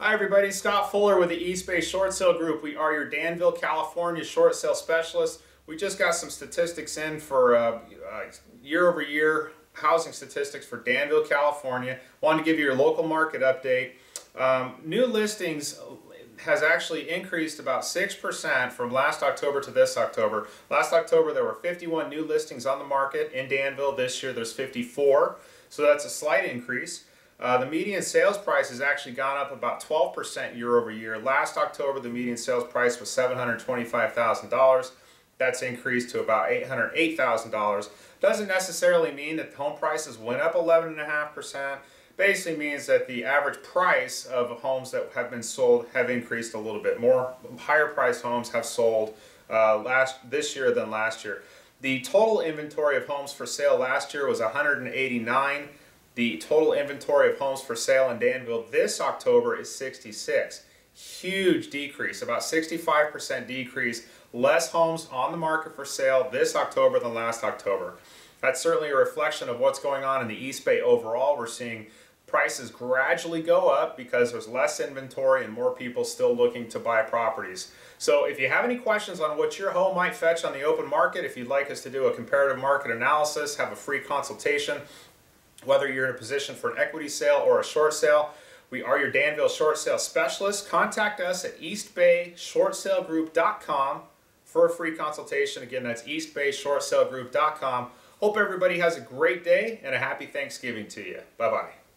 Hi everybody, Scott Fuller with the Bay Short Sale Group. We are your Danville, California short sale specialist. We just got some statistics in for uh, uh, year over year housing statistics for Danville, California. Wanted to give you your local market update. Um, new listings has actually increased about 6% from last October to this October. Last October there were 51 new listings on the market in Danville. This year there's 54, so that's a slight increase. Uh, the median sales price has actually gone up about 12% year over year. Last October, the median sales price was $725,000. That's increased to about $808,000. Doesn't necessarily mean that home prices went up 11.5%. Basically means that the average price of homes that have been sold have increased a little bit more. Higher priced homes have sold uh, last this year than last year. The total inventory of homes for sale last year was 189. The total inventory of homes for sale in Danville this October is 66. Huge decrease, about 65% decrease. Less homes on the market for sale this October than last October. That's certainly a reflection of what's going on in the East Bay overall. We're seeing prices gradually go up because there's less inventory and more people still looking to buy properties. So if you have any questions on what your home might fetch on the open market, if you'd like us to do a comparative market analysis, have a free consultation, whether you're in a position for an equity sale or a short sale, we are your Danville short sale specialist. Contact us at eastbayshortsalegroup.com for a free consultation. Again, that's eastbayshortsalegroup.com. Hope everybody has a great day and a happy Thanksgiving to you. Bye-bye.